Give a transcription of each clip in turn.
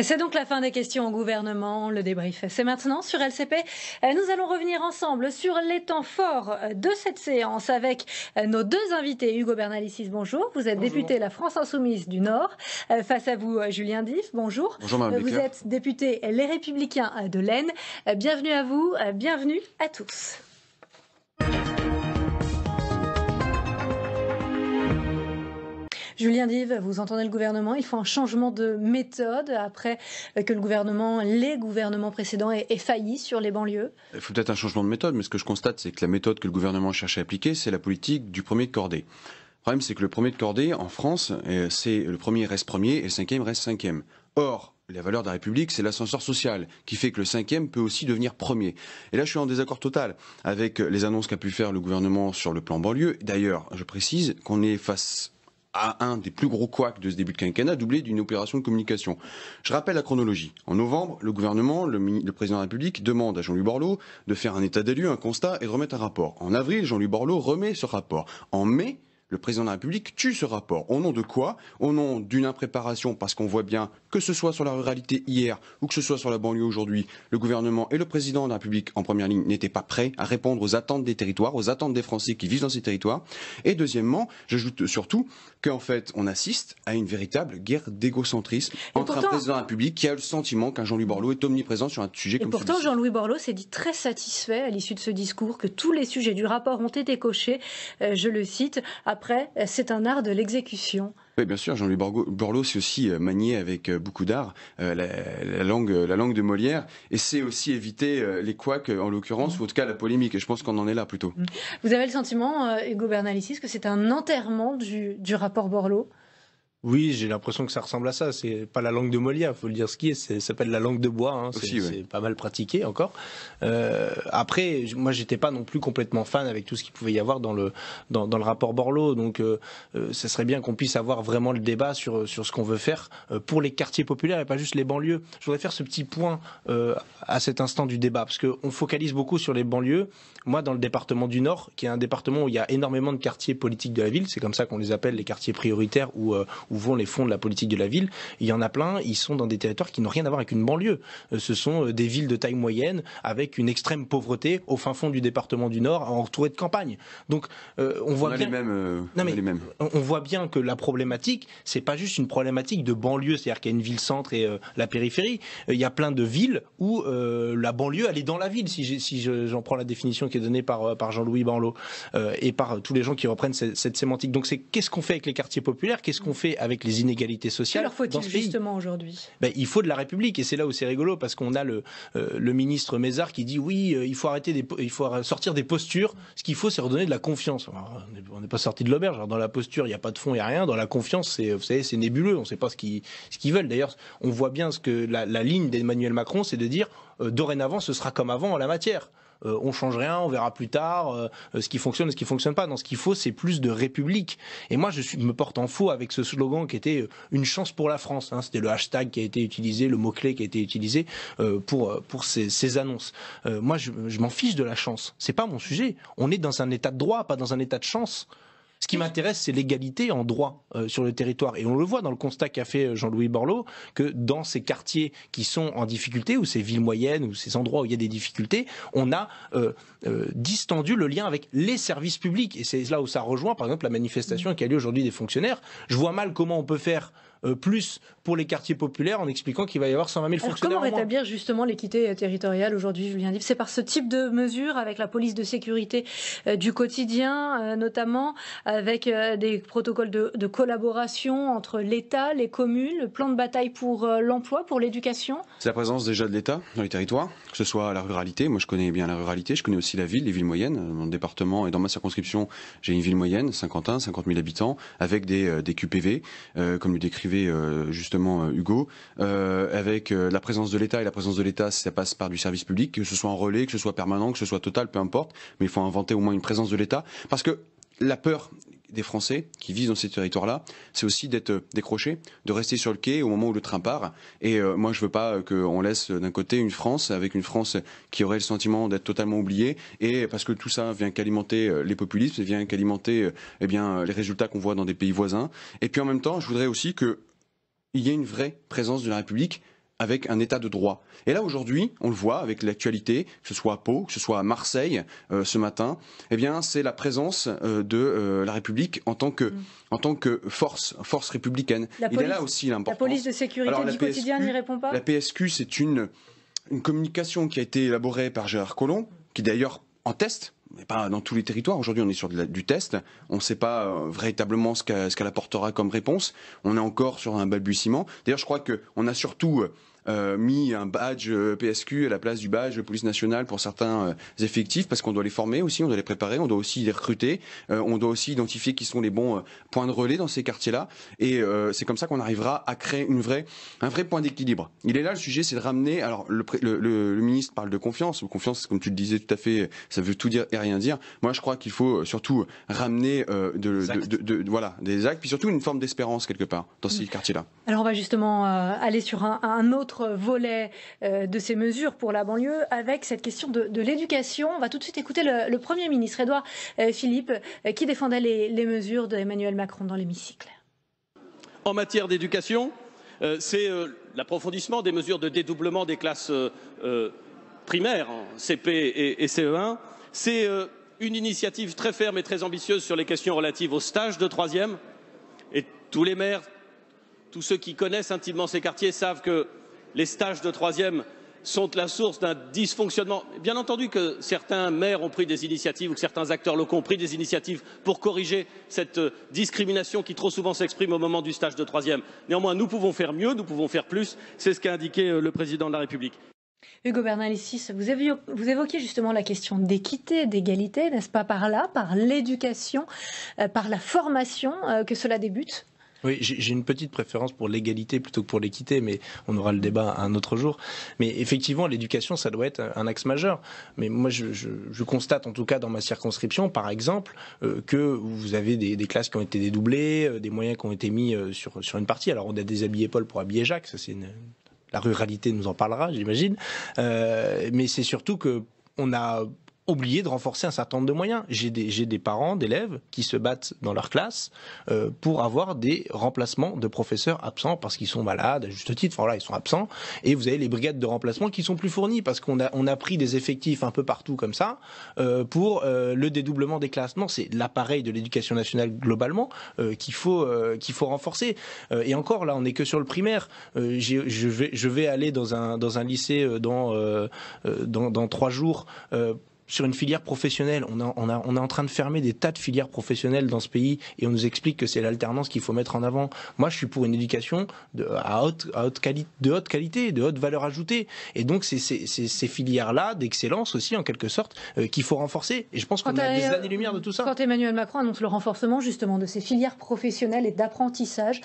C'est donc la fin des questions au gouvernement. Le débrief, c'est maintenant sur LCP. Nous allons revenir ensemble sur les temps forts de cette séance avec nos deux invités. Hugo Bernalicis, bonjour. Vous êtes député La France Insoumise du Nord. Face à vous, Julien Diff, bonjour. Bonjour, Vous êtes député Les Républicains de l'Aisne. Bienvenue à vous, bienvenue à tous. Julien Dive, vous entendez le gouvernement, il faut un changement de méthode après que le gouvernement, les gouvernements précédents aient, failli sur les banlieues Il faut peut-être un changement de méthode, mais ce que je constate, c'est que la méthode que le gouvernement cherche à appliquer, c'est la politique du premier de cordée. Le problème, c'est que le premier de cordée, en France, euh, c'est le premier reste premier et le cinquième reste cinquième. Or, la valeur de la République, c'est l'ascenseur social, qui fait que le cinquième peut aussi devenir premier. Et là, je suis en désaccord total avec les annonces qu'a pu faire le gouvernement sur le plan banlieue. D'ailleurs, je précise qu'on est face à un des plus gros couacs de ce début de quinquennat, doublé d'une opération de communication. Je rappelle la chronologie. En novembre, le gouvernement, le, président de la République, demande à Jean-Louis Borloo de faire un état des lieux, un constat et de remettre un rapport. En avril, Jean-Louis Borloo remet ce rapport. En mai, le président de la République tue ce rapport. Au nom de quoi? Au nom d'une impréparation, parce qu'on voit bien, que ce soit sur la ruralité hier ou que ce soit sur la banlieue aujourd'hui, le gouvernement et le président de la République en première ligne n'étaient pas prêts à répondre aux attentes des territoires, aux attentes des Français qui vivent dans ces territoires. Et deuxièmement, j'ajoute surtout qu'en fait, on assiste à une véritable guerre d'égocentrisme entre un président de la République qui a le sentiment qu'un Jean-Louis Borloo est omniprésent sur un sujet comme celui-ci. Et pourtant, Jean-Louis Borloo s'est dit très satisfait à l'issue de ce discours que tous les sujets du rapport ont été cochés. Euh, je le cite. Après, c'est un art de l'exécution. Oui, bien sûr, Jean-Louis Borloo, c'est aussi euh, manié avec euh, beaucoup d'art euh, la, langue, la langue de Molière, et c'est aussi éviter les couacs, en l'occurrence, ou en tout cas la polémique, et je pense qu'on en est là plutôt. Vous avez le sentiment, Hugo Bernalicis, que c'est un enterrement du, du rapport Borloo? Oui, j'ai l'impression que ça ressemble à ça. C'est pas la langue de Molière, faut le dire ce qui est. Ça s'appelle la langue de bois. Hein. C'est pas mal pratiqué encore. Euh, après, moi, j'étais pas non plus complètement fan avec tout ce qu'il pouvait y avoir dans le dans, dans le rapport Borloo. Donc, euh, euh, ça serait bien qu'on puisse avoir vraiment le débat sur sur ce qu'on veut faire euh, pour les quartiers populaires et pas juste les banlieues. Je voudrais faire ce petit point euh, à cet instant du débat parce qu'on focalise beaucoup sur les banlieues. Moi, dans le département du Nord, qui est un département où il y a énormément de quartiers politiques de la ville, c'est comme ça qu'on les appelle les quartiers prioritaires ou où vont les fonds de la politique de la ville. Il y en a plein, ils sont dans des territoires qui n'ont rien à voir avec une banlieue. Euh, ce sont euh, des villes de taille moyenne avec une extrême pauvreté au fin fond du département du Nord, entouré de campagne. Donc euh, on voit bien. Non, mais, les mêmes. On voit bien que la problématique, c'est pas juste une problématique de banlieue, c'est-à-dire qu'il y a une ville-centre et la périphérie. il y a plein de villes où la banlieue, elle est dans la ville, si, si j'en prends la définition qui est donnée par, par Jean-Louis Banlot et par tous les gens qui reprennent cette, cette sémantique. Donc c'est qu'est-ce qu'on fait avec les quartiers populaires, qu'est-ce qu'on fait avec les inégalités sociales. leur faut-il justement aujourd'hui? Ben, Il faut de la République et c'est là où c'est rigolo parce qu'on a le, euh, le ministre Mézard qui dit oui, euh, il faut arrêter, des, il faut sortir des postures. Ce qu'il faut, c'est redonner de la confiance. on n'est pas sorti de l'auberge. Dans la posture, il n'y a pas de fond, il n'y a rien. Dans la confiance, c'est, vous savez, c'est nébuleux. On ne sait pas ce qu'ils, ce qu'ils veulent. D'ailleurs, on voit bien ce que la, la ligne d'Emmanuel Macron, c'est de dire euh, dorénavant, ce sera comme avant en la matière. Euh, on change rien, on verra plus tard euh, ce qui fonctionne et ce qui fonctionne pas. Non, ce qu'il faut, c'est plus de république. Et moi, je suis, me porte en faux avec ce slogan qui était euh, une chance pour la France. Hein. C'était le hashtag qui a été utilisé, le mot clé qui a été utilisé pour pour ces, ces annonces. moi, je, je m'en fiche de la chance. C'est pas mon sujet. On est dans un état de droit, pas dans un état de chance. Ce qui m'intéresse, c'est l'égalité en droit euh, sur le territoire. Et on le voit dans le constat qu'a fait euh, Jean-Louis Borloo, que dans ces quartiers qui sont en difficulté, ou ces villes moyennes, ou ces endroits où il y a des difficultés, on a euh, distendu le lien avec les services publics. Et c'est là où ça rejoint, par exemple, la manifestation qui a lieu aujourd'hui des fonctionnaires. Je vois mal comment on peut faire plus pour les quartiers populaires en expliquant qu'il va y avoir 120 000 fonctionnaires. comment rétablir justement l'équité territoriale aujourd'hui, Julien Div C'est par ce type de mesures, avec la police de sécurité euh, du quotidien, euh, notamment avec des protocoles de, de collaboration entre l'État, les communes, le plan de bataille pour l'emploi, pour l'éducation? C'est la présence déjà de l'État dans les territoires, que ce soit la ruralité. Moi, je connais bien la ruralité, je connais aussi la ville, les villes moyennes. Dans mon département et dans ma circonscription, j'ai une ville moyenne, Saint-Quentin, 50 000 habitants, avec des, des QPV, comme le décrivait euh, justement euh, Hugo, euh, avec la présence de l'État. Et la présence de l'État, ça passe par du service public, que ce soit en relais, que ce soit permanent, que ce soit total, peu importe, mais il faut inventer au moins une présence de l'État, parce que la peur des Français qui vivent dans ces territoires-là, c'est aussi d'être décroché, de rester sur le quai au moment où le train part. Et moi, je veux pas qu'on laisse d'un côté une France avec une France qui aurait le sentiment d'être totalement oubliée, et parce que tout ça vient qu'alimenter les populismes, vient qu'alimenter eh bien les résultats qu'on voit dans des pays voisins. Et puis en même temps, je voudrais aussi que il y ait une vraie présence de la République avec un état de droit. Et là aujourd'hui, on le voit avec l'actualité, que ce soit à Pau, que ce soit à Marseille euh, ce matin, eh bien c'est la présence euh, de euh, la République en tant que mm. en tant que force force républicaine. Il est là aussi l'importance. La police de sécurité du quotidien n'y répond pas. La PSQ, c'est une une communication qui a été élaborée par Gérard Collomb, qui d'ailleurs en test pas dans tous les territoires. Aujourd'hui, on est sur du test. On ne sait pas euh, véritablement ce qu'elle apportera comme réponse. On est encore sur un balbutiement. D'ailleurs, je crois qu'on a surtout euh, euh, mis un badge euh, PSQ à la place du badge police nationale pour certains euh, effectifs parce qu'on doit les former aussi, on doit les préparer, on doit aussi les recruter, on doit aussi identifier qui sont les bons points de relais dans ces quartiers-là. Et c'est comme ça qu'on arrivera à créer une vraie, un vrai point d'équilibre. Il est là le sujet, c'est de ramener. Alors le, le, le, ministre parle de confiance. Confiance, comme tu le disais tout à fait, ça veut tout dire et rien dire. Moi, je crois qu'il faut surtout ramener de, de, de, voilà des actes, puis surtout une forme d'espérance quelque part dans ces quartiers-là. Alors on va justement aller sur un, un autre volet euh, de ces mesures pour la banlieue avec cette question de, l'éducation. On va tout de suite écouter le, Premier ministre, Édouard euh, Philippe, euh, qui défendait les, mesures d'Emmanuel Macron dans l'hémicycle. En matière d'éducation, c'est l'approfondissement des mesures de dédoublement des classes primaires en CP et, et CE1. C'est une initiative très ferme et très ambitieuse sur les questions relatives aux stages de troisième. Et tous les maires, tous ceux qui connaissent intimement ces quartiers savent que les stages de troisième sont la source d'un dysfonctionnement. Bien entendu que certains maires ont pris des initiatives ou que certains acteurs locaux ont pris des initiatives pour corriger cette euh, discrimination qui trop souvent s'exprime au moment du stage de troisième. Néanmoins, nous pouvons faire mieux, nous pouvons faire plus. C'est ce qu'a indiqué euh, le président de la République. Hugo Bernalicis, vous, évoquiez justement la question d'équité, d'égalité, n'est-ce pas par là, par l'éducation, euh, par la formation que cela débute oui, j'ai une petite préférence pour l'égalité plutôt que pour l'équité, mais on aura le débat un autre jour. Mais effectivement, l'éducation, ça doit être un axe majeur. Mais moi, je, je, je constate, en tout cas dans ma circonscription, par exemple, euh, que vous avez des, des, classes qui ont été dédoublées, euh, des moyens qui ont été mis euh, sur, sur une partie. Alors, on a déshabillé Paul pour habiller Jacques, ça c'est la ruralité nous en parlera, j'imagine. mais c'est surtout que on a oublié de renforcer un certain nombre de moyens. J'ai des, parents d'élèves qui se battent dans leur classe euh, pour avoir des remplacements de professeurs absents parce qu'ils sont malades, à juste titre, enfin, voilà, ils sont absents. Et vous avez les brigades de remplacement qui sont plus fournies parce qu'on a, on a pris des effectifs un peu partout comme ça euh, pour euh, le dédoublement des classes. Non, c'est l'appareil de l'éducation nationale globalement qu'il faut, qu'il faut renforcer. Et encore, là, on n'est que sur le primaire. je, vais, je vais aller dans un, dans un lycée dans, dans, dans trois jours sur une filière professionnelle. On, on, on est en train de fermer des tas de filières professionnelles dans ce pays et on nous explique que c'est l'alternance qu'il faut mettre en avant. Moi, je suis pour une éducation de, à haute, à haute de haute qualité, de haute valeur ajoutée. Et donc, c'est ces filières-là, d'excellence aussi, en quelque sorte, euh, qu'il faut renforcer. Et je pense qu'on a des années-lumière de tout ça. Quand Emmanuel Macron annonce le renforcement, justement, de ces filières professionnelles et d'apprentissage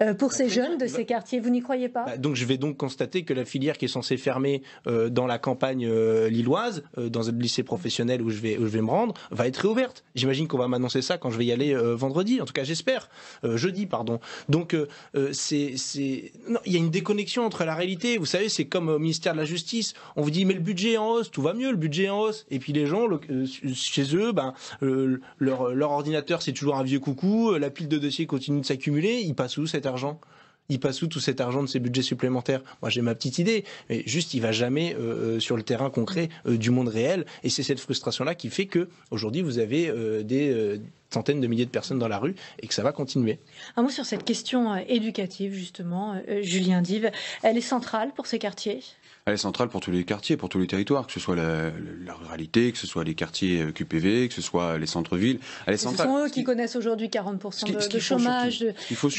euh, pour ces jeunes de ces quartiers, vous n'y croyez pas? Bah, Donc, je vais donc constater que la filière qui est censée fermer euh, dans la campagne lilloise, dans un lycée professionnelle où je vais, où je vais me rendre va être réouverte. J'imagine qu'on va m'annoncer ça quand je vais y aller euh, vendredi. En tout cas, j'espère. Euh, jeudi, pardon. Donc, euh, c'est, c'est, il y a une déconnexion entre la réalité. Vous savez, c'est comme au ministère de la Justice. On vous dit, mais le budget est en hausse, tout va mieux, le budget est en hausse. Et puis les gens, chez eux, ben, leur, leur ordinateur, c'est toujours un vieux coucou. La pile de dossiers continue de s'accumuler. Il passe où cet argent? Il passe où tout cet argent de ces budgets supplémentaires Moi, j'ai ma petite idée, mais juste, il va jamais euh, euh, sur le terrain concret euh, du monde réel. Et c'est cette frustration-là qui fait que aujourd'hui, vous avez des centaines de milliers de personnes dans la rue et que ça va continuer. Un mot sur cette question éducative, justement, Julien Dive. Elle est centrale pour ces quartiers? Elle est centrale pour tous les quartiers, pour tous les territoires, que ce soit la, ruralité, que ce soit les quartiers QPV, que ce soit les centres-villes. Elle est centrale. Ce sont eux qui connaissent aujourd'hui 40% de, chômage, de,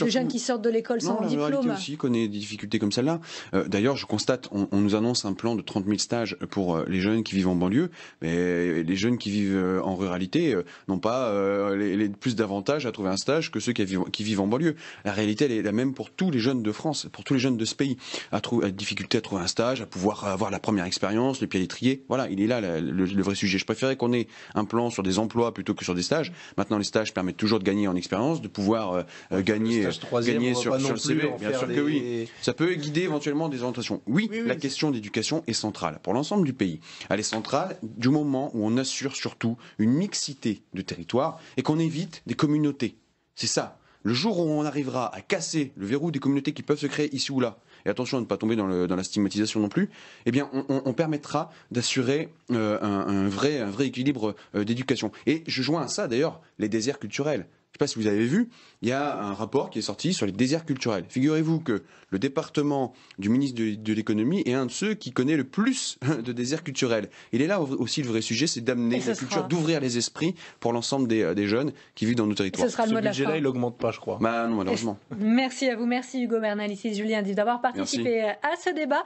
jeunes qui sortent de l'école sans la diplôme. La aussi connaît des difficultés comme celle-là. Euh, d'ailleurs, je constate, on, nous annonce un plan de 30 000 stages pour euh, les jeunes qui vivent en banlieue, mais les jeunes qui vivent euh, en ruralité n'ont pas les, plus d'avantages à trouver un stage que ceux qui vivent, qui vivent en banlieue. La réalité, elle est la même pour tous les jeunes de France, pour tous les jeunes de ce pays, à, trouver, à difficulté à trouver un stage, à pouvoir avoir la première expérience, le pied à l'étrier. Voilà, il est là le, vrai sujet. Je préférais qu'on ait un plan sur des emplois plutôt que sur des stages. Maintenant, les stages permettent toujours de gagner en expérience, de pouvoir euh, gagner, gagner sur, le CV. Bien sûr que oui. Ça peut guider éventuellement des orientations. Oui, la question d'éducation est centrale pour l'ensemble du pays. Elle est centrale du moment où on assure surtout une mixité de territoire et qu'on évite des communautés. C'est ça. Le jour où on arrivera à casser le verrou des communautés qui peuvent se créer ici ou là, et attention à ne pas tomber dans, la stigmatisation non plus, eh bien, on, permettra d'assurer euh, un, vrai, équilibre euh, d'éducation. Et je joins à ça, d'ailleurs, les déserts culturels. Je ne sais pas si vous avez vu, il y a un rapport qui est sorti sur les déserts culturels. Figurez-vous que le département du ministre de, l'économie est un de ceux qui connaît le plus de déserts culturels. Il est là aussi le vrai sujet, c'est d'amener la culture, d'ouvrir les esprits pour l'ensemble des, des, jeunes qui vivent dans nos territoires. Ce, sera le budget-là, il n'augmente pas, je crois. Bah non, malheureusement. Merci à vous, merci Hugo Bernalicis, Julien, d'avoir participé à ce débat.